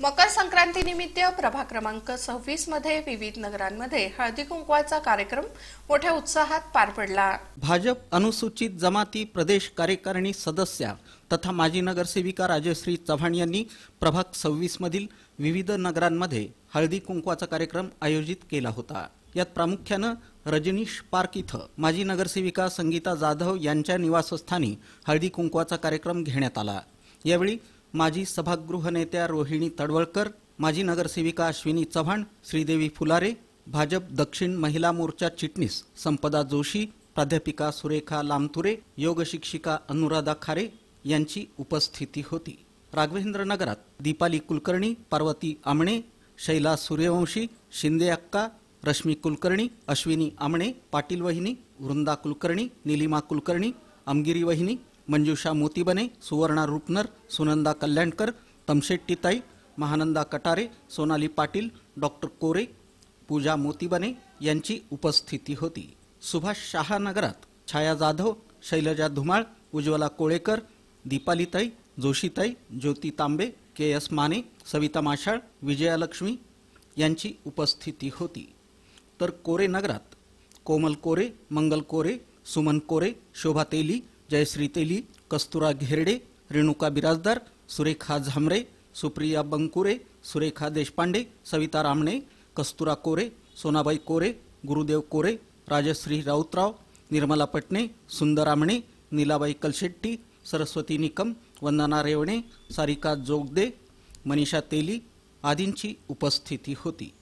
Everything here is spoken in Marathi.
मकर संक्रांतीनिमित्त प्रभाग क्रमांक सव्वीसमध्ये विविध नगरांमध्ये हळदी कुंकवाचा कार्यक्रम मोठ्या उत्साहात पार पडला. भाजप अनुसूचित जमाती प्रदेश कार्यकारिणी सदस्या तथा माजी नगरसेविका राजश्री चव्हाण यांनी प्रभाग सव्वीस मधील विविध नगरांमध्ये हळदी कुंकवाचा कार्यक्रम आयोजित केला होता. यात प्रामुख्यानं रजनीश पार्क इथं माजी नगरसेविका संगीता जाधव यांच्या निवासस्थानी हळदी कुंकवाचा कार्यक्रम घेण्यात आला. यावेळी माजी सभागृह नेत्या रोहिणी तडवळकर माजी नगरसेविका अश्विनी चव्हाण श्रीदेवी फुलारे भाजप दक्षिण महिला मोर्चा चिटणीस संपदा जोशी प्राध्यापिका सुरेखा लामतुरे योग शिक्षिका अनुराधा खारे यांची उपस्थिती होती. राघवेंद्र नगरात दीपाली कुलकर्णी पार्वती आमणे शैला सूर्यवंशी शिंदे अक्का रश्मी कुलकर्णी अश्विनी आमणे पाटील वहिनी वृंदा कुलकर्णी निलिमा कुलकर्णी अमगिरी वहिनी मंजुषा मोतीबने सुवर्णा रुपनर सुनंदा कल्याणकर तमशेट्टीताई महानंदा कटारे सोनाली पाटील डॉक्टर कोरे पूजा मोतीबने यांची उपस्थिती होती. सुभाष शहा नगरात छाया जाधव शैलजा धुमाळ उज्ज्वला कोळेकर दीपालीताई जोशीताई ज्योती तांबे के एस माने सविता माशाळ विजयालक्ष्मी यांची उपस्थिती होती. तर कोरे नगरात कोमल कोरे मंगल कोरे सुमन कोरे शोभा तेली जयश्री तेली कस्तुरा घेरडे रेणुका बिराजदार सुरेखा झामरे सुप्रिया बंकुरे सुरेखा देशपांडे सविता रामणे कस्तुरा कोरे सोनाबाई कोरे गुरुदेव कोरे राजश्री राऊतराव निर्मला पटणे सुंदर आमणे नीलाबाई कलशेट्टी सरस्वती निकम वंदना रेवणे सारिका जोगदे मनीषा तेली आदींची उपस्थिती होती.